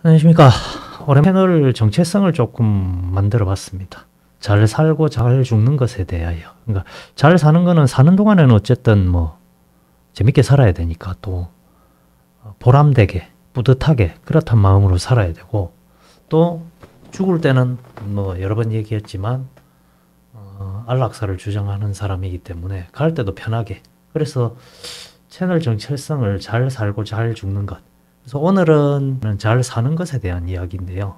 안녕하십니까. 올해 패널 정체성을 조금 만들어 봤습니다. 잘 살고 잘 죽는 것에 대하여. 그러니까 잘 사는 거는 사는 동안에는 어쨌든 뭐 재밌게 살아야 되니까 또 보람되게 뿌듯하게 그렇단 마음으로 살아야 되고 또 죽을 때는 뭐 여러 번 얘기했지만 어, 안락사를 주장하는 사람이기 때문에 갈 때도 편하게 그래서 채널 정체성을 잘 살고 잘 죽는 것 그래서 오늘은 잘 사는 것에 대한 이야기인데요.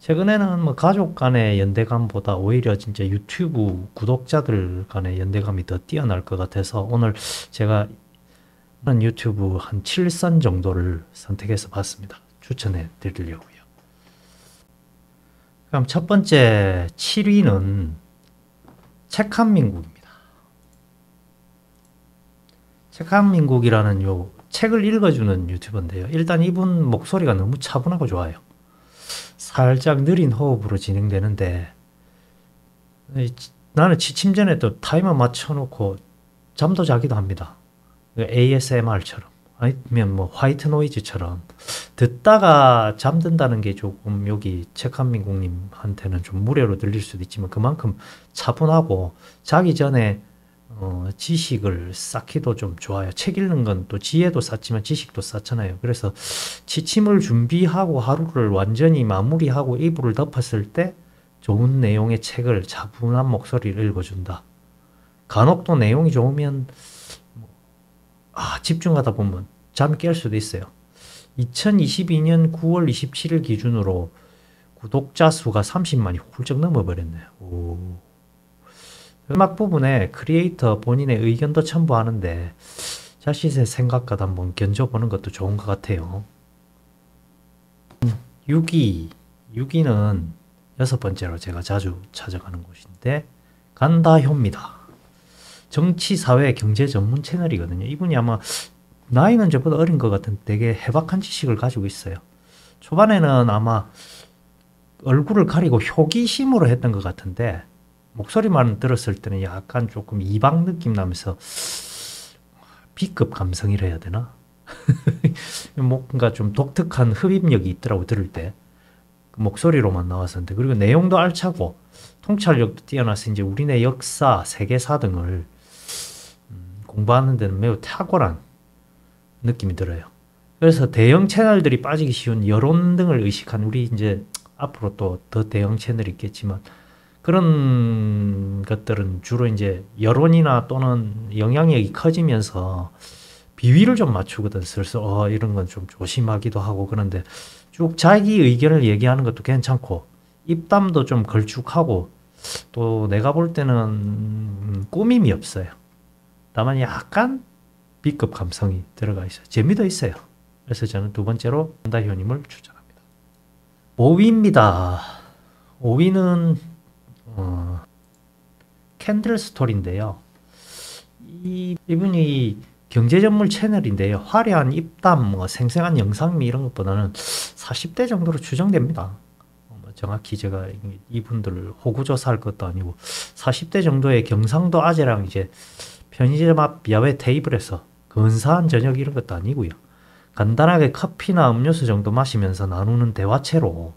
최근에는 뭐 가족 간의 연대감보다 오히려 진짜 유튜브 구독자들 간의 연대감이 더 뛰어날 것 같아서 오늘 제가 유튜브 한 7선 정도를 선택해서 봤습니다. 추천해 드리려고요. 그럼 첫 번째 7위는 책한민국입니다. 책한민국이라는 요 책을 읽어주는 유튜버인데요. 일단 이분 목소리가 너무 차분하고 좋아요. 살짝 느린 호흡으로 진행되는데 나는 취침 전에 또 타이머 맞춰놓고 잠도 자기도 합니다. ASMR처럼 아니면 뭐 화이트 노이즈처럼 듣다가 잠든다는 게 조금 여기 책한민국님한테는 좀 무례로 들릴 수도 있지만 그만큼 차분하고 자기 전에 어, 지식을 쌓기도 좀 좋아요. 책 읽는 건 또 지혜도 쌓지만 지식도 쌓잖아요. 그래서 지침을 준비하고 하루를 완전히 마무리하고 이불을 덮었을 때 좋은 내용의 책을 차분한 목소리를 읽어준다. 간혹 또 내용이 좋으면 아, 집중하다 보면 잠이 깰 수도 있어요. 2022년 9월 27일 기준으로 구독자 수가 30만이 훌쩍 넘어버렸네요. 오. 음악 부분에 크리에이터 본인의 의견도 첨부하는데 자신의 생각과 한번 견줘보는 것도 좋은 것 같아요. 6위. 6위는 여섯 번째로 제가 자주 찾아가는 곳인데 간다효입니다. 정치, 사회, 경제 전문 채널이거든요. 이분이 아마 나이는 저보다 어린 것 같은 되게 해박한 지식을 가지고 있어요. 초반에는 아마 얼굴을 가리고 효기심으로 했던 것 같은데 목소리만 들었을 때는 약간 조금 이방 느낌 나면서 B급 감성이라 해야 되나? 뭔가 좀 독특한 흡입력이 있더라고 들을 때그 목소리로만 나왔었는데 그리고 내용도 알차고 통찰력도 뛰어나서 이제 우리네 역사, 세계사 등을 공부하는 데는 매우 탁월한 느낌이 들어요. 그래서 대형 채널들이 빠지기 쉬운 여론 등을 의식한 우리 이제 앞으로 또 더 대형 채널이 있겠지만 그런 것들은 주로 이제 여론이나 또는 영향력이 커지면서 비위를 좀 맞추거든. 그래서 어, 이런 건 좀 조심하기도 하고 그런데 쭉 자기 의견을 얘기하는 것도 괜찮고 입담도 좀 걸쭉하고 또 내가 볼 때는 꾸밈이 없어요. 다만 약간 B급 감성이 들어가 있어요. 재미도 있어요. 그래서 저는 두 번째로 한다효님을 추천합니다. 5위입니다. 5위는 어, 캔들 스토리인데요. 이, 이분이 경제 전문 채널인데요. 화려한 입담, 뭐 생생한 영상미 이런 것보다는 40대 정도로 추정됩니다. 어, 뭐 정확히 제가 이분들을 호구 조사할 것도 아니고 40대 정도의 경상도 아재랑 이제 편의점 앞 야외 테이블에서 근사한 저녁 이런 것도 아니고요. 간단하게 커피나 음료수 정도 마시면서 나누는 대화체로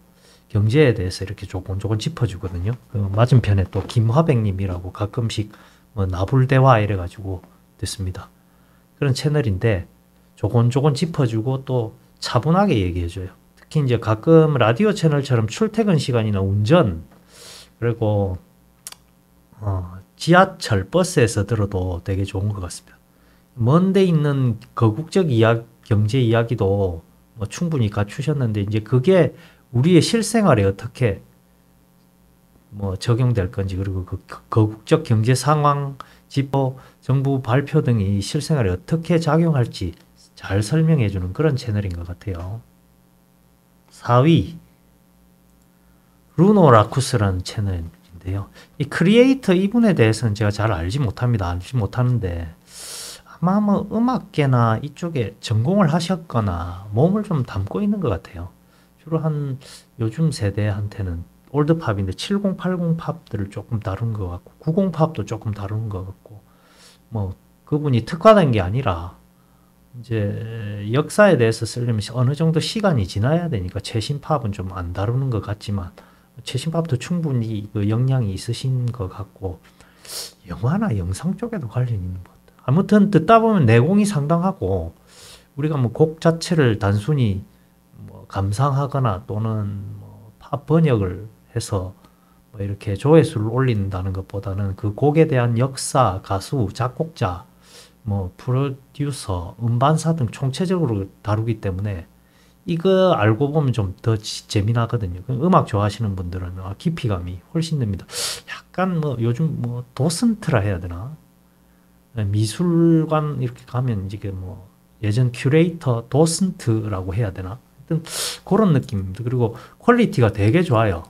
경제에 대해서 이렇게 조금 조금 짚어주거든요. 그 맞은편에 또 김화백님이라고 가끔씩 뭐 나불대화 이래가지고 됐습니다. 그런 채널인데 조곤조곤 짚어주고 또 차분하게 얘기해줘요. 특히 이제 가끔 라디오 채널처럼 출퇴근 시간이나 운전 그리고 어, 지하철, 버스에서 들어도 되게 좋은 것 같습니다. 먼데 있는 거국적 이야, 경제 이야기도 뭐 충분히 갖추셨는데 이제 그게 우리의 실생활에 어떻게 뭐 적용될 건지 그리고 그 거국적 경제 상황, 지표, 정부 발표 등이 실생활에 어떻게 작용할지 잘 설명해 주는 그런 채널인 것 같아요. 4위 루노 라쿠스라는 채널인데요. 이 크리에이터 이분에 대해서는 제가 잘 알지 못합니다. 알지 못하는데 아마 뭐 음악계나 이쪽에 전공을 하셨거나 몸을 좀 담고 있는 것 같아요. 주로 한 요즘 세대한테는 올드팝인데 70, 80 팝들을 조금 다룬 것 같고 90 팝도 조금 다룬 것 같고 뭐 그분이 특화된 게 아니라 이제 역사에 대해서 쓰려면 어느 정도 시간이 지나야 되니까 최신 팝은 좀 안 다루는 것 같지만 최신 팝도 충분히 그 영향이 있으신 것 같고 영화나 영상 쪽에도 관련이 있는 것 같아요. 아무튼 듣다 보면 내공이 상당하고 우리가 뭐 곡 자체를 단순히 뭐 감상하거나 또는 뭐팝 번역을 해서 뭐 이렇게 조회수를 올린다는 것보다는 그 곡에 대한 역사, 가수, 작곡자, 뭐 프로듀서, 음반사 등 총체적으로 다루기 때문에 이거 알고 보면 좀 더 재미나거든요. 그 음악 좋아하시는 분들은 아, 깊이감이 훨씬 됩니다. 약간 뭐 요즘 뭐 도슨트라 해야 되나? 네, 미술관 이렇게 가면 이제 뭐 예전 큐레이터 도슨트라고 해야 되나? 하여튼 그런 느낌입니다. 그리고 quality가 되게 좋아요.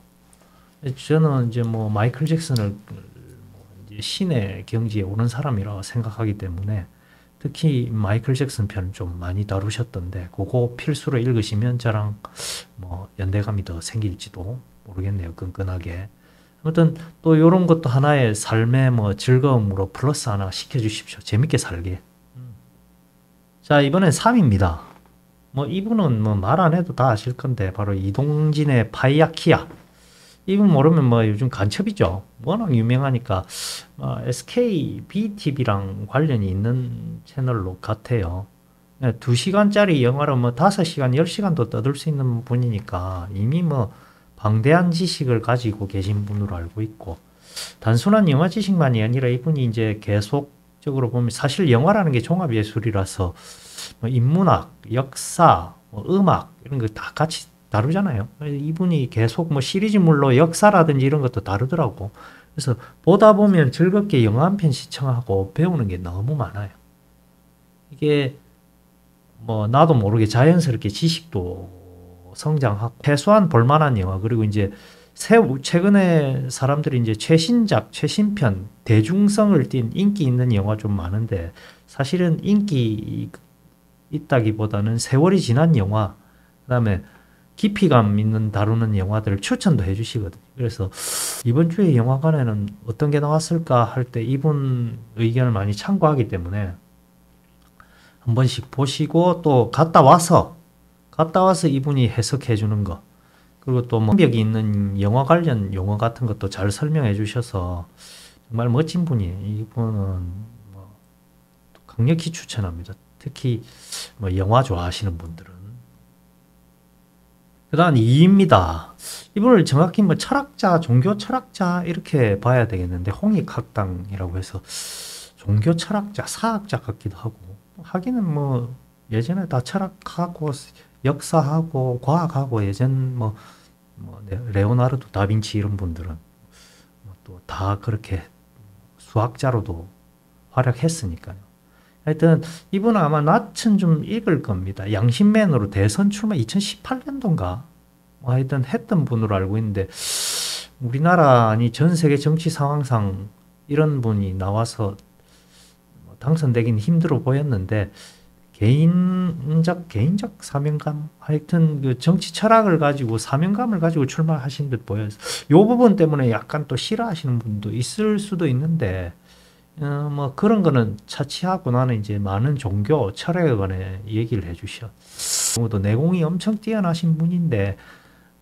저는 이제 뭐 마이클 잭슨을 신의 경지에 오른 사람이라 생각하기 때문에 특히 마이클 잭슨 편 좀 많이 다루셨던데 그거 필수로 읽으시면 저랑 뭐 연대감이 더 생길지도 모르겠네요. 끈끈하게. 아무튼 또 이런 것도 하나의 삶의 뭐 즐거움으로 플러스 하나 시켜주십시오. 재밌게 살게. 자 이번엔 3입니다. 뭐 이분은 뭐 말 안 해도 다 아실 건데 바로 이동진의 파이아키아. 이분 모르면 뭐 요즘 간첩이죠. 워낙 유명하니까 어, SK BTV랑 관련이 있는 채널로 같아요. 2시간짜리 영화로 뭐 5시간, 10시간도 떠들 수 있는 분이니까 이미 뭐 방대한 지식을 가지고 계신 분으로 알고 있고 단순한 영화 지식만이 아니라 이분이 이제 계속적으로 보면 사실 영화라는 게 종합 예술이라서 뭐 인문학, 역사, 뭐 음악 이런 거 다 같이 다루잖아요. 이분이 계속 뭐 시리즈물로 역사라든지 이런 것도 다루더라고. 그래서 보다 보면 즐겁게 영화 한 편 시청하고 배우는 게 너무 많아요. 이게 뭐 나도 모르게 자연스럽게 지식도 성장하고 최소한 볼만한 영화 그리고 이제 새 최근에 사람들이 이제 최신작, 최신편, 대중성을 띈 인기 있는 영화 좀 많은데 사실은 인기 있다기보다는 세월이 지난 영화 그 다음에 깊이감 있는 다루는 영화들을 추천도 해주시거든요. 그래서 이번 주에 영화관에는 어떤 게 나왔을까 할 때 이분 의견을 많이 참고하기 때문에 한 번씩 보시고 또 갔다 와서 갔다 와서 이분이 해석해 주는 거 그리고 또 완벽이 있는 영화 관련 용어 같은 것도 잘 설명해 주셔서 정말 멋진 분이에요. 이분은 뭐 강력히 추천합니다. 특히 뭐 영화 좋아하시는 분들은 그 다음 2입니다. 이분을 정확히 뭐 철학자, 종교 철학자 이렇게 봐야 되겠는데 홍익학당이라고 해서 종교 철학자, 사학자 같기도 하고 하기는 뭐 예전에 다 철학하고 역사하고 과학하고 예전 뭐, 뭐 레오나르도 다빈치 이런 분들은 뭐 또다 그렇게 수학자로도 활약했으니까요. 하여튼 이분은 아마 낯은 좀 읽을 겁니다. 양심맨으로 대선 출마 2018년도인가 뭐 하여튼 했던 분으로 알고 있는데 우리나라 아니 전 세계 정치 상황상 이런 분이 나와서 뭐 당선되긴 힘들어 보였는데 개인적 개인적 사명감 하여튼 그 정치 철학을 가지고 사명감을 가지고 출마하신 듯 보여요. 요 부분 때문에 약간 또 싫어하시는 분도 있을 수도 있는데 어, 뭐 그런 거는 차치하고 나는 이제 많은 종교 철학에 관해 얘기를 해주셔. 또 내공이 엄청 뛰어나신 분인데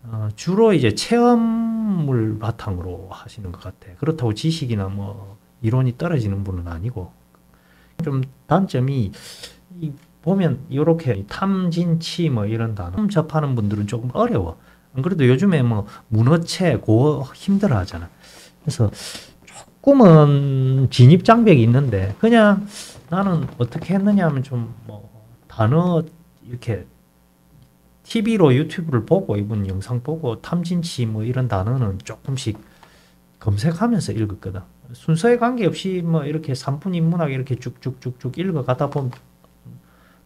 어, 주로 이제 체험을 바탕으로 하시는 것 같아. 그렇다고 지식이나 뭐 이론이 떨어지는 분은 아니고 좀 단점이 이 보면 이렇게 탐진치 뭐 이런 단어 접하는 분들은 조금 어려워. 안 그래도 요즘에 뭐 문어체 고 힘들어 하잖아. 그래서 꿈은 진입 장벽이 있는데 그냥 나는 어떻게 했느냐 하면 좀 뭐 단어 이렇게 TV로 유튜브를 보고 이분 영상 보고 탐진치 뭐 이런 단어는 조금씩 검색하면서 읽었거든. 순서에 관계없이 뭐 이렇게 산문 인문학 이렇게 쭉쭉쭉쭉 읽어가다 보면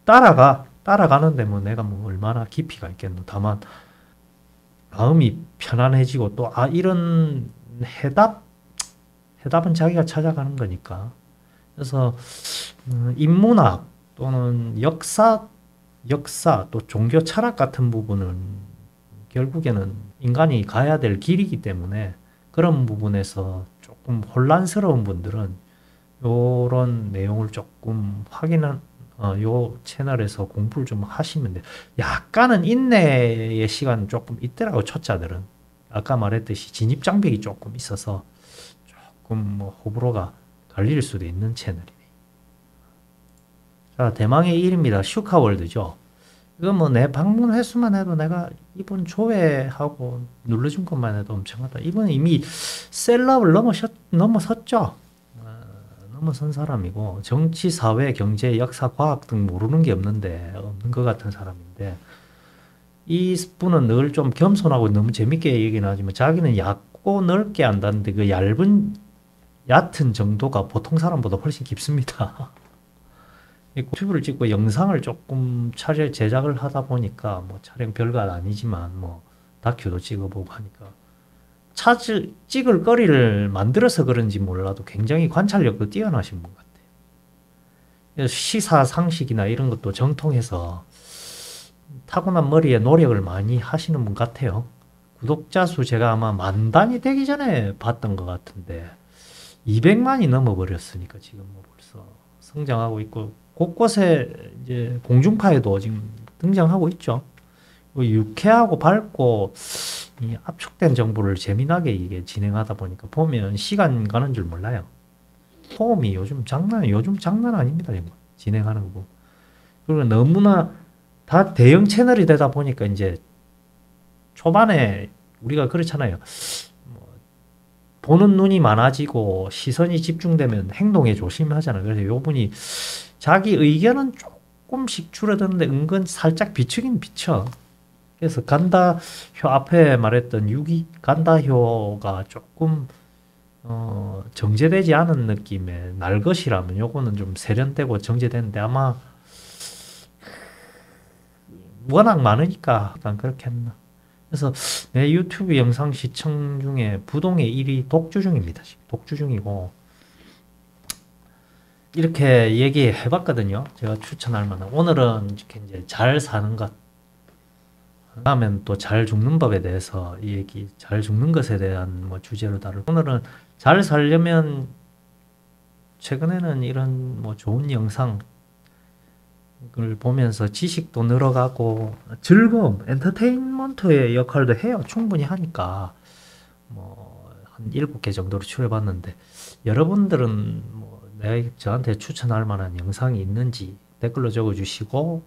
따라가 따라가는데 뭐 내가 뭐 얼마나 깊이가 있겠노. 다만 마음이 편안해지고 또 아 이런 해답 해답은 자기가 찾아가는 거니까. 그래서 음, 인문학 또는 역사, 역사 또 종교 철학 같은 부분은 결국에는 인간이 가야 될 길이기 때문에 그런 부분에서 조금 혼란스러운 분들은 이런 내용을 조금 확인한 어, 요 채널에서 공부를 좀 하시면 돼요. 약간은 인내의 시간 조금 있더라고 초짜들은. 아까 말했듯이 진입 장벽이 조금 있어서 조금 뭐 호불호가 갈릴 수도 있는 채널이네. 자, 대망의 1입니다. 슈카월드죠. 이거 뭐내 방문 횟수만 해도 내가 이분 조회하고 눌러준 것만 해도 엄청하다. 이분은 이미 셀럽을 넘어섰, 넘어섰죠. 아, 넘어선 사람이고 정치, 사회, 경제, 역사, 과학 등 모르는 게 없는데 없는 것 같은 사람인데 이 분은 늘 좀 겸손하고 너무 재밌게 얘기는 하지만 자기는 얕고 넓게 안다는데 그 얇은 얕은 정도가 보통 사람보다 훨씬 깊습니다. 이 유튜브를 찍고 영상을 조금 촬영 제작을 하다 보니까 뭐 촬영 별거 아니지만 뭐 다큐도 찍어보고 하니까 찾을 찍을 거리를 만들어서 그런지 몰라도 굉장히 관찰력도 뛰어나신 분 같아요. 시사 상식이나 이런 것도 정통해서 타고난 머리에 노력을 많이 하시는 분 같아요. 구독자 수 제가 아마 만 단이 되기 전에 봤던 것 같은데 200만이 넘어버렸으니까 지금 뭐 벌써 성장하고 있고 곳곳에 이제 공중파에도 지금 등장하고 있죠. 뭐 유쾌하고 밝고 이 압축된 정보를 재미나게 이게 진행하다 보니까 보면 시간 가는 줄 몰라요. 폼이 요즘 장난 요즘 장난 아닙니다. 이거 진행하는 거. 그리고 너무나 다 대형 채널이 되다 보니까 이제 초반에 우리가 그렇잖아요. 뭐 보는 눈이 많아지고 시선이 집중되면 행동에 조심하잖아요. 그래서 요 분이 자기 의견은 조금씩 줄어드는데 은근 살짝 비추긴 비춰. 그래서 간다효 앞에 말했던 유기 간다효가 조금 어, 정제되지 않은 느낌의 날 것이라면 요거는 좀 세련되고 정제되는데 아마 워낙 많으니까 약간 그렇게 했나. 그래서 내 유튜브 영상 시청 중에 부동의 1위 독주 중입니다. 독주 중이고 이렇게 얘기해 봤거든요. 제가 추천할 만한 오늘은 이렇게 이제 잘 사는 것 다음엔 또 잘 죽는 법에 대해서 이 얘기 잘 죽는 것에 대한 뭐 주제로 다룰 오늘은 잘 살려면 최근에는 이런 뭐 좋은 영상 을 보면서 지식도 늘어가고 즐거움, 엔터테인먼트의 역할도 해요. 충분히 하니까 뭐 한 일곱 개 정도로 추려봤는데 여러분들은 뭐 내가 저한테 추천할 만한 영상이 있는지 댓글로 적어주시고